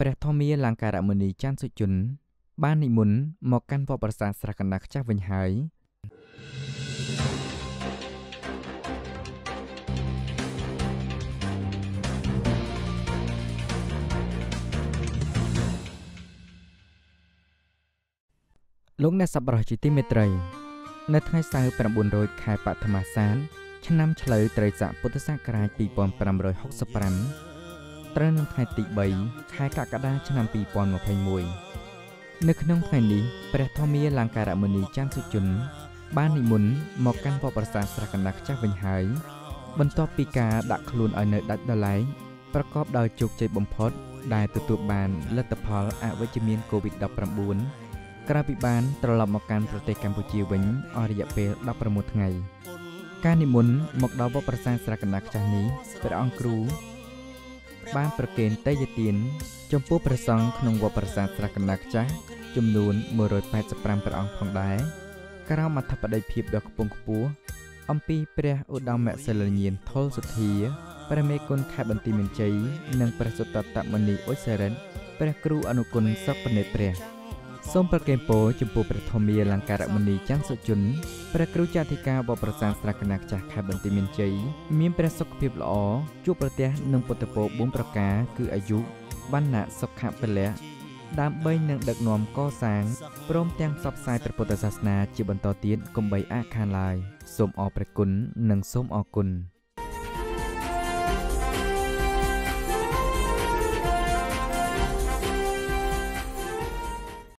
ព្រះធម្មាលង្ការមុនីច័ន្ទសុជន បាននិមន្តមកកាន់វត្តប្រាសាទស្រះកណ្ដាលខ្ចាស់វិញហើយលោកអ្នកសប្បុរសជាទីមេត្រី នៅថ្ងៃសៅរ៍900ខែបឋមសាន ឆ្នាំឆ្លូវត្រីស័កពុទ្ធសករាជ2565 ត្រូវនៅថ្ងៃទី3ខែកក្កដាឆ្នាំ2021នៅក្នុងថ្ងៃនេះព្រះធម្មាលង្ការមុនីច័ន្ទសុជន បាននិមន្តមកកាន់វត្តប្រាសាទស្រះកណ្ដាលខ្ចាស់វិញហើយបន្ទាប់ពីការដាក់ខ្លួនឲ្យនៅដាច់ដライប្រកបដោយជោគជ័យបំផុត ដែលទទួលបានលទ្ធផលអវិជ្ជមាន COVID-19 ក្រៅពីបានត្រឡប់មកកាន់ប្រទេសកម្ពុជាវិញអស់រយៈពេល16ថ្ងៃ ការនិមន្តមកដល់វត្តប្រាសាទស្រះកណ្ដាលខ្ចាស់នេះព្រះអង្គគ្រូ បានប្រគេនទេយ្យទានចំពោះព្រះសង្ឃក្នុងវត្តប្រាសាទស្រះកណ្ដាលខ្ចាស់ចំនួន185ព្រះអង្គផងដែរក្រោមអធិបតីភាពដ៏ខ្ពង់ខ្ពស់អំពីព្រះឧត្តមសិលញ្ញាណថុលសុធាព្រះមេគុណខេត្តបន្ទាយមានជ័យនិងព្រះសុតតមនីអ៊ុចសេរិនព្រះគ្រូអនុគុណសុបនិតព្រះ សូមប្រគេនពរចំពោះព្រះធម្មាលង្ការមុនីច័ន្ទសុជនព្រះគ្រូចាធិការបបប្រសានស្រះកណាខ្ចាស់ខេត្តបន្ទាយមានជ័យមានព្រះសុខភាពល្អជួបប្រទះនឹងពុទ្ធពរ4ប្រការគឺអាយុបណ្ណៈសុខៈពលៈដើម្បីនឹងដឹកនាំកសាងព្រមទាំងផ្សព្វផ្សាយព្រះពុទ្ធសាសនាជាបន្តទៀតកុំបីអាខានឡើយសូមអរព្រះគុណនិងសូមអរគុណ